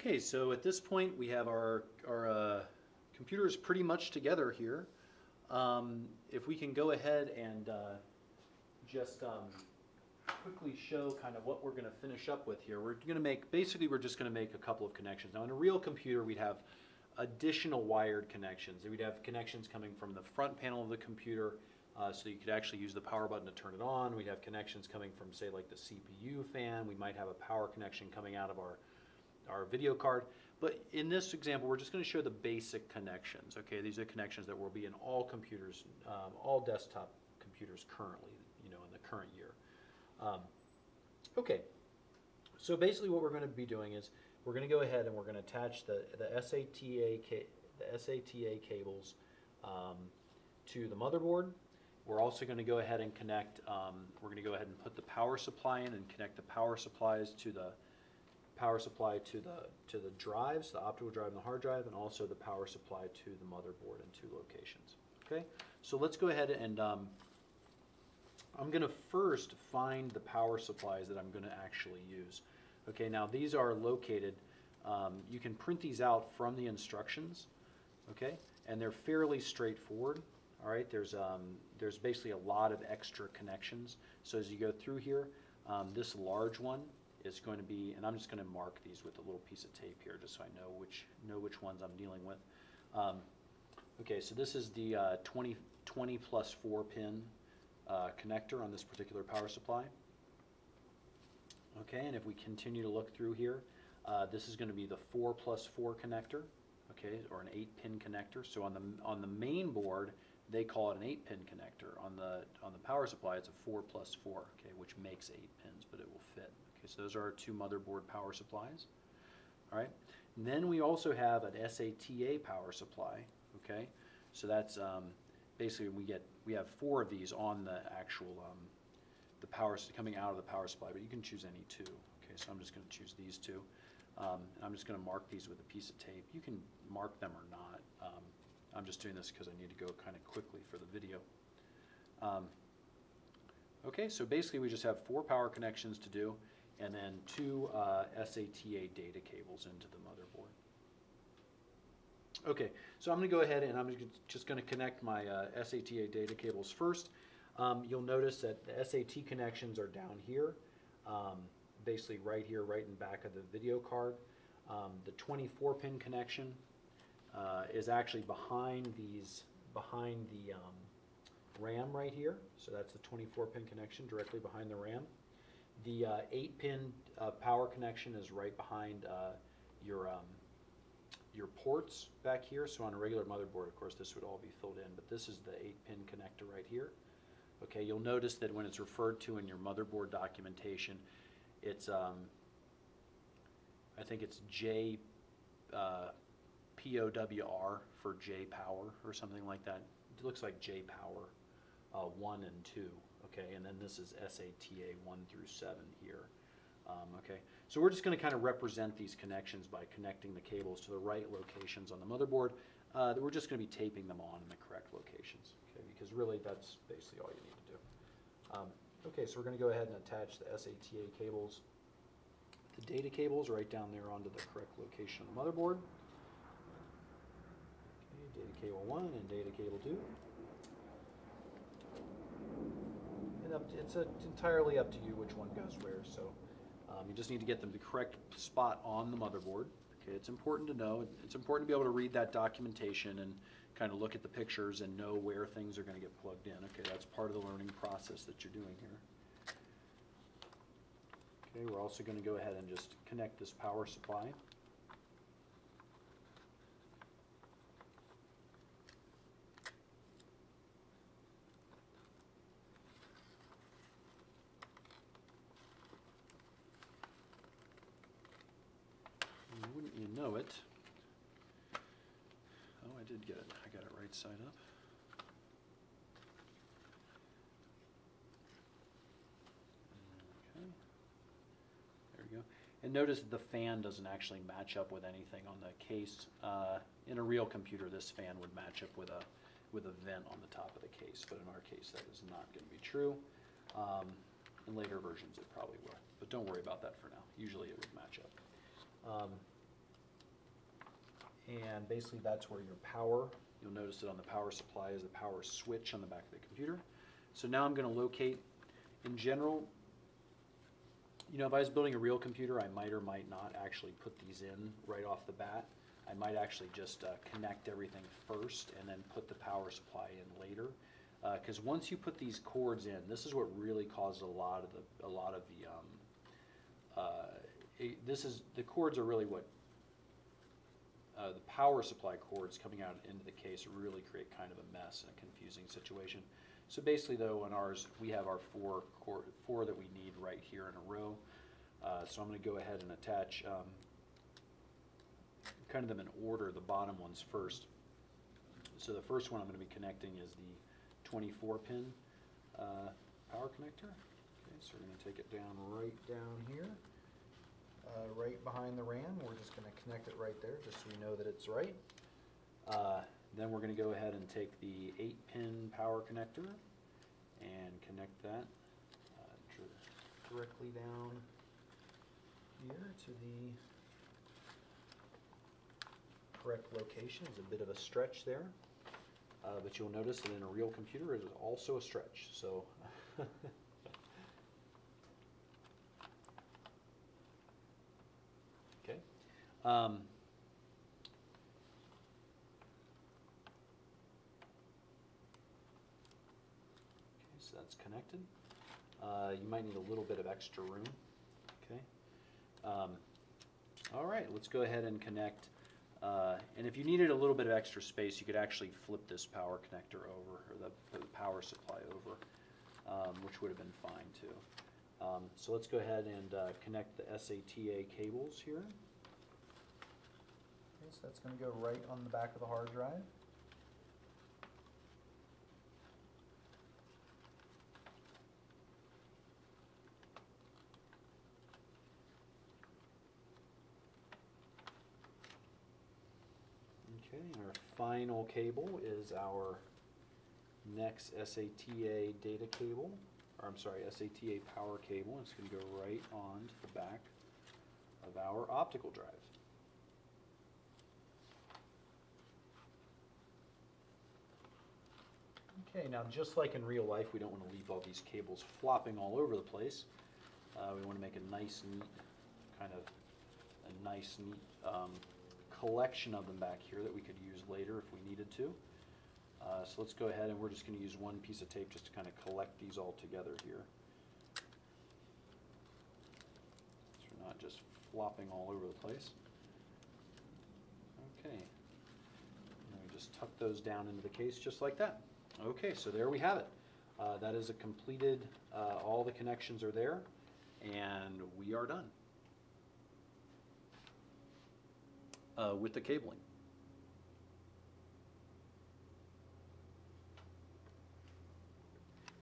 Okay, so at this point, we have our, our uh, computers pretty much together here. Um, If we can go ahead and uh, just um, quickly show kind of what we're going to finish up with here. We're going to make, basically, we're just going to make a couple of connections. Now, in a real computer, we'd have additional wired connections. We'd have connections coming from the front panel of the computer, uh, so you could actually use the power button to turn it on. We'd have connections coming from, say, like the CPU fan. We might have a power connection coming out of our our video card. But in this example, we're just going to show the basic connections. Okay, these are connections that will be in all computers, um, all desktop computers currently, you know, in the current year. Um, okay, so basically what we're going to be doing is we're going to go ahead and we're going to attach the, the SATA, the SATA cables um, to the motherboard. We're also going to go ahead and connect, um, we're going to go ahead and put the power supply in and connect the power supplies to the power supply to the to the drives, the optical drive and the hard drive, and also the power supply to the motherboard in two locations. Okay, so let's go ahead and um, I'm going to first find the power supplies that I'm going to actually use. Okay, now these are located. Um, you can print these out from the instructions. Okay, and they're fairly straightforward. All right, there's um, there's basically a lot of extra connections. So as you go through here, um, this large one is going to be, and I'm just going to mark these with a little piece of tape here, just so I know which know which ones I'm dealing with. Um, okay, so this is the uh, 20, 20 plus 4 pin uh, connector on this particular power supply. Okay, and if we continue to look through here, uh, this is going to be the 4 plus 4 connector, okay, or an 8 pin connector. So on the on the main board, they call it an 8 pin connector. On the on the power supply, it's a 4 plus 4, okay, which makes 8 pins, but it will fit. So those are our two motherboard power supplies. All right. And then we also have an SATA power supply. Okay. So that's um, basically we get we have four of these on the actual um, the power coming out of the power supply, but you can choose any two. Okay. So I'm just going to choose these two. Um, and I'm just going to mark these with a piece of tape. You can mark them or not. Um, I'm just doing this because I need to go kind of quickly for the video. Um, okay, so basically we just have four power connections to do and then two uh, SATA data cables into the motherboard. Okay, so I'm going to go ahead and I'm just going to connect my uh, SATA data cables first. Um, you'll notice that the SAT connections are down here, um, basically right here, right in back of the video card. Um, the 24 pin connection uh, is actually behind these, behind the um, RAM right here. So that's the 24 pin connection directly behind the RAM. The uh, eight pin uh, power connection is right behind uh, your um, your ports back here. So on a regular motherboard, of course, this would all be filled in, but this is the eight pin connector right here. Okay, you'll notice that when it's referred to in your motherboard documentation, it's um, I think it's J uh, POWR for J power or something like that. It looks like J power uh, one and two okay, and then this is SATA 1 through 7 here. Um, okay, so we're just going to kind of represent these connections by connecting the cables to the right locations on the motherboard. Uh, we're just going to be taping them on in the correct locations, okay, because really that's basically all you need to do. Um, okay, so we're going to go ahead and attach the SATA cables, the data cables right down there onto the correct location on the motherboard. Okay, data cable 1 and data cable 2. And up to, it's entirely up to you which one goes where. So um, you just need to get them the correct spot on the motherboard. Okay, it's important to know. It's important to be able to read that documentation and kind of look at the pictures and know where things are going to get plugged in. Okay, that's part of the learning process that you're doing here. Okay, we're also going to go ahead and just connect this power supply. wouldn't you know it? Oh, I did get it. I got it right side up. Okay. There we go. And notice the fan doesn't actually match up with anything on the case. Uh, in a real computer, this fan would match up with a with a vent on the top of the case, but in our case, that is not going to be true. Um, in later versions, it probably will, but don't worry about that for now. Usually, it would match up. Um, And basically, that's where your power, you'll notice it on the power supply is the power switch on the back of the computer. So now I'm gonna locate, in general, you know, if I was building a real computer, I might or might not actually put these in right off the bat. I might actually just uh, connect everything first and then put the power supply in later. Because once you put these cords in, this is what really causes a lot of the, a lot of the, um, uh, it- this is, the cords are really what, uh, the power supply cords coming out into the case really create kind of a mess and a confusing situation. So basically though, on ours, we have our four cord, four that we need right here in a row. Uh, so I'm gonna go ahead and attach, um, kind of them in order, the bottom ones first. So the first one I'm gonna be connecting is the twenty-four pin, uh, power connector. Okay, so we're gonna take it down right down here, uh, right behind the RAM. We're just gonna connect it right there, just so we know that it's right. Uh, then we're gonna go ahead and take the eight pin power connector and connect that, uh, directly down here to the correct location. It's a bit of a stretch there. Uh, but you'll notice that in a real computer it is also a stretch, so. Okay. Um, Okay, so that's connected. Uh, you might need a little bit of extra room, okay? Um, all right, let's go ahead and connect. Uh, and if you needed a little bit of extra space, you could actually flip this power connector over, or the, the power supply over, um, which would have been fine too. Um, so let's go ahead and uh, connect the SATA cables here. So that's going to go right on the back of the hard drive. Okay, our final cable is our next SATA data cable, or I'm sorry, SATA power cable. It's gonna go right on to the back of our optical drive. Okay, now just like in real life, we don't wanna leave all these cables flopping all over the place. Uh, we wanna make a nice, neat, kind of, a nice, neat, um, collection of them back here that we could use later if we needed to. Uh, so let's go ahead and we're just gonna use one piece of tape just to kind of collect these all together here. So we're not just flopping all over the place. Okay. And we just tuck those down into the case just like that. Okay, so there we have it. Uh, that is a completed, uh, all the connections are there, and we are done. Uh, with the cabling.